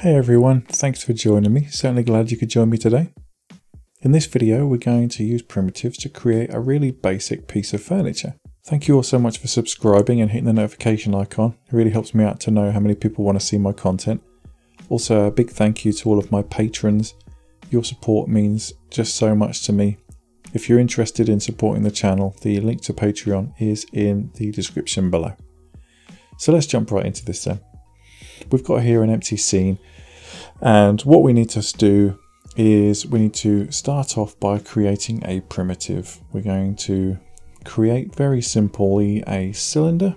Hey everyone, thanks for joining me. Certainly glad you could join me today. In this video, we're going to use primitives to create a really basic piece of furniture. Thank you all so much for subscribing and hitting the notification icon. It really helps me out to know how many people want to see my content. Also, a big thank you to all of my patrons. Your support means just so much to me. If you're interested in supporting the channel, the link to Patreon is in the description below. So let's jump right into this then. We've got here an empty scene and what we need to do is we need to start off by creating a primitive. We're going to create very simply a cylinder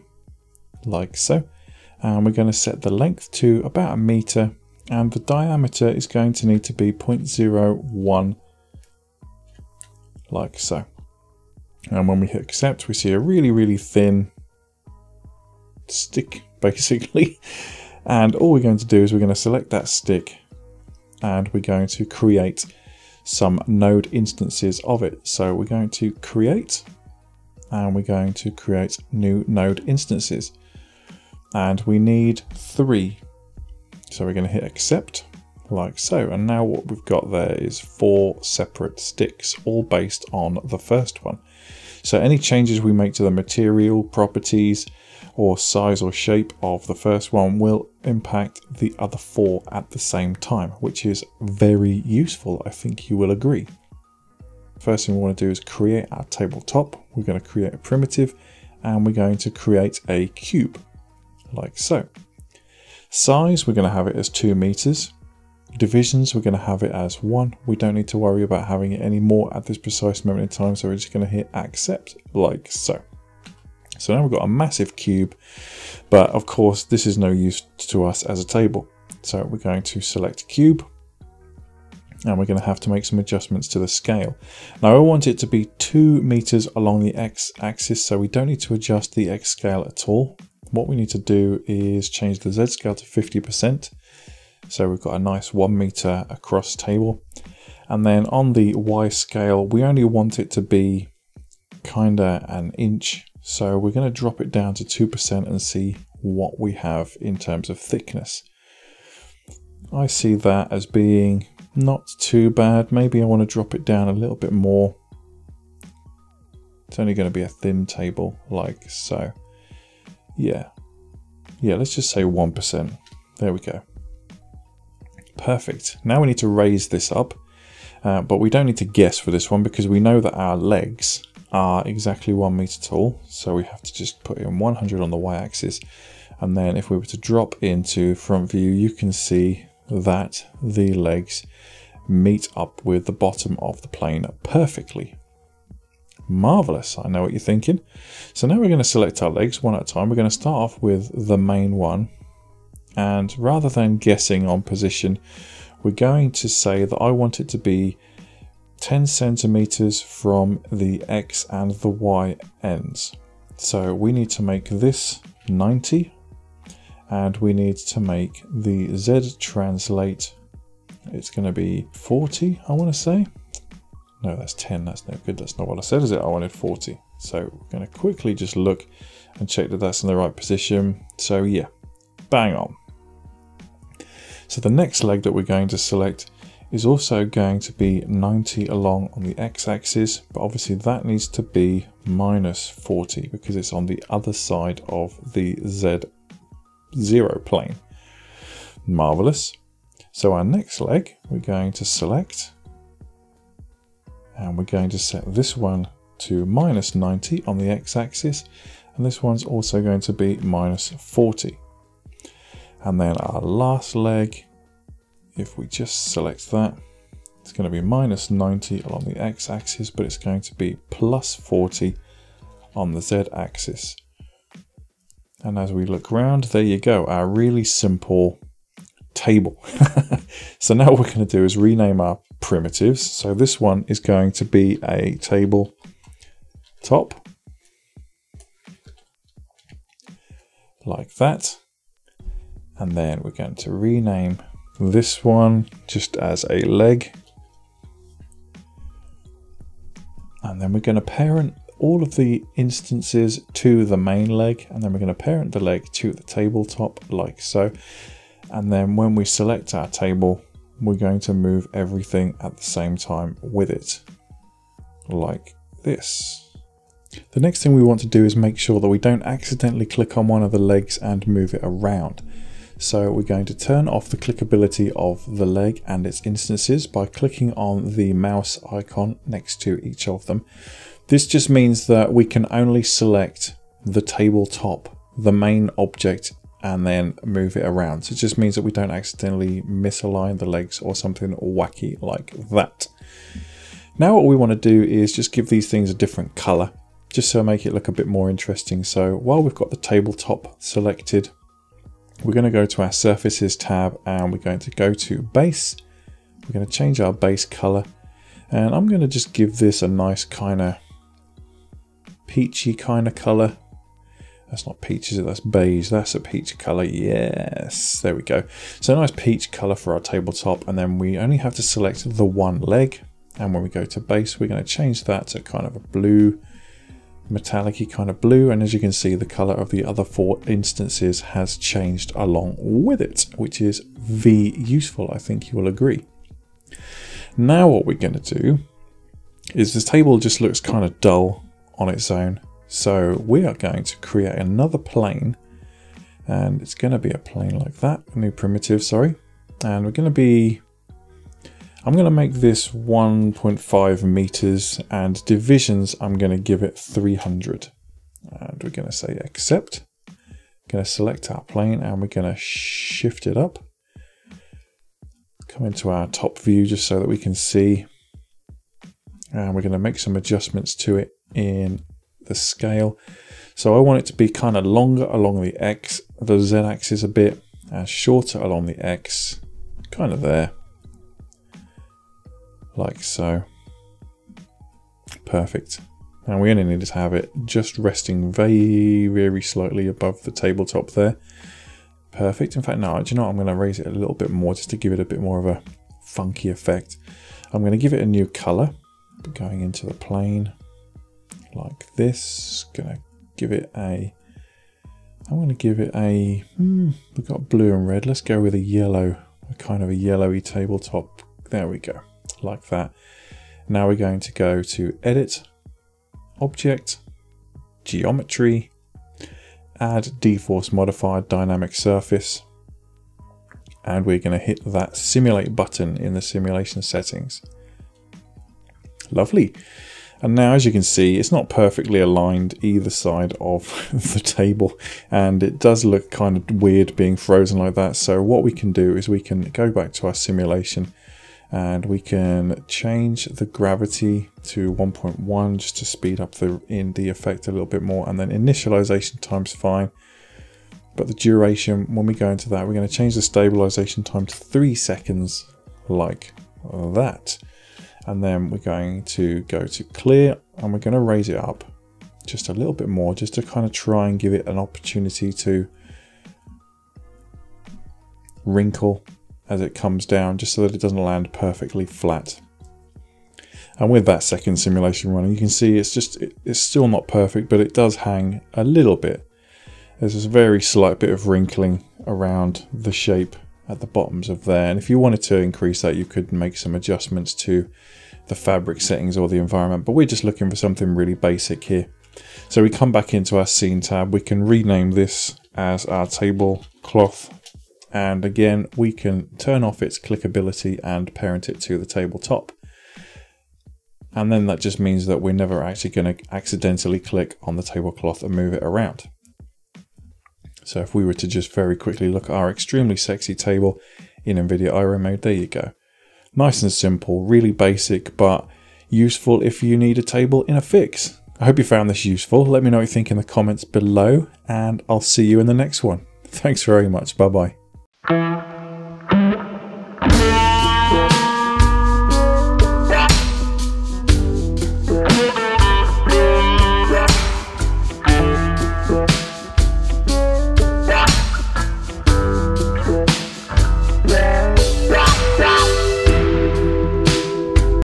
like so and we're going to set the length to about a meter and the diameter is going to need to be 0.01 like so and when we hit accept we see a really really thin stick basically and all we're going to do is we're going to select that stick and we're going to create some node instances of it. So we're going to create and we're going to create new node instances. And we need three. So we're going to hit accept like so. And now what we've got there is four separate sticks, all based on the first one. So any changes we make to the material properties, or size or shape of the first one will impact the other four at the same time, which is very useful. I think you will agree. First thing we want to do is create our tabletop. We're going to create a primitive and we're going to create a cube like so. Size, we're going to have it as two meters. Divisions, we're going to have it as one. We don't need to worry about having it anymore at this precise moment in time. So we're just going to hit accept like so. So now we've got a massive cube, but of course this is no use to us as a table. So we're going to select cube and we're going to have to make some adjustments to the scale. Now I want it to be two meters along the X axis, so we don't need to adjust the X scale at all. What we need to do is change the Z scale to 50%. So we've got a nice one meter across table. And then on the Y scale, we only want it to be kind of an inch so we're going to drop it down to 2% and see what we have in terms of thickness. I see that as being not too bad. Maybe I want to drop it down a little bit more. It's only going to be a thin table like so. Yeah. Yeah, let's just say 1%. There we go. Perfect. Now we need to raise this up, uh, but we don't need to guess for this one because we know that our legs are exactly one meter tall. So we have to just put in 100 on the y-axis. And then if we were to drop into front view, you can see that the legs meet up with the bottom of the plane perfectly. Marvelous, I know what you're thinking. So now we're going to select our legs one at a time. We're going to start off with the main one. And rather than guessing on position, we're going to say that I want it to be 10 centimeters from the X and the Y ends. So we need to make this 90 and we need to make the Z translate. It's going to be 40, I want to say. No, that's 10. That's no good. That's not what I said, is it? I wanted 40. So we're going to quickly just look and check that that's in the right position. So yeah, bang on. So the next leg that we're going to select is also going to be 90 along on the x-axis, but obviously that needs to be minus 40 because it's on the other side of the z0 plane. Marvelous. So our next leg, we're going to select and we're going to set this one to minus 90 on the x-axis and this one's also going to be minus 40. And then our last leg if we just select that, it's going to be minus 90 along the x-axis, but it's going to be plus 40 on the z-axis. And as we look around, there you go, our really simple table. so now what we're going to do is rename our primitives. So this one is going to be a table top, like that. And then we're going to rename this one just as a leg. And then we're going to parent all of the instances to the main leg and then we're going to parent the leg to the tabletop like so. And then when we select our table, we're going to move everything at the same time with it like this. The next thing we want to do is make sure that we don't accidentally click on one of the legs and move it around. So we're going to turn off the clickability of the leg and its instances by clicking on the mouse icon next to each of them. This just means that we can only select the tabletop, the main object, and then move it around. So it just means that we don't accidentally misalign the legs or something wacky like that. Now what we want to do is just give these things a different color, just so make it look a bit more interesting. So while we've got the tabletop selected, we're going to go to our surfaces tab and we're going to go to base. We're going to change our base color and I'm going to just give this a nice kind of peachy kind of color. That's not peach, is it? That's beige. That's a peach color. Yes, there we go. So nice peach color for our tabletop. And then we only have to select the one leg. And when we go to base, we're going to change that to kind of a blue metallic kind of blue and as you can see the color of the other four instances has changed along with it which is V useful I think you will agree. Now what we're going to do is this table just looks kind of dull on its own so we are going to create another plane and it's going to be a plane like that, a new primitive sorry and we're going to be I'm going to make this 1.5 meters and divisions I'm going to give it 300. And we're going to say accept. Going to select our plane and we're going to shift it up. Come into our top view just so that we can see. And we're going to make some adjustments to it in the scale. So I want it to be kind of longer along the X, the Z axis a bit, and shorter along the X, kind of there like so. Perfect. And we only need to have it just resting very, very slightly above the tabletop there. Perfect. In fact, no, do you know what? I'm going to raise it a little bit more just to give it a bit more of a funky effect. I'm going to give it a new color, going into the plane like this. Going to give it a, I'm going to give it a, hmm, we've got blue and red. Let's go with a yellow, a kind of a yellowy tabletop. There we go like that. Now we're going to go to Edit, Object, Geometry, Add dForce Modifier Dynamic Surface, and we're going to hit that Simulate button in the simulation settings. Lovely. And now, as you can see, it's not perfectly aligned either side of the table, and it does look kind of weird being frozen like that. So what we can do is we can go back to our simulation and we can change the gravity to 1.1 just to speed up the in the effect a little bit more. And then initialization time's fine. But the duration when we go into that we're going to change the stabilization time to three seconds like that. And then we're going to go to clear and we're going to raise it up just a little bit more just to kind of try and give it an opportunity to wrinkle as it comes down just so that it doesn't land perfectly flat. And with that second simulation running, you can see it's just, it's still not perfect, but it does hang a little bit. There's a very slight bit of wrinkling around the shape at the bottoms of there. And if you wanted to increase that, you could make some adjustments to the fabric settings or the environment, but we're just looking for something really basic here. So we come back into our scene tab, we can rename this as our tablecloth and again, we can turn off its clickability and parent it to the tabletop. And then that just means that we're never actually going to accidentally click on the tablecloth and move it around. So if we were to just very quickly look at our extremely sexy table in NVIDIA Iray mode, there you go. Nice and simple, really basic, but useful if you need a table in a fix. I hope you found this useful. Let me know what you think in the comments below, and I'll see you in the next one. Thanks very much. Bye bye. Thank you.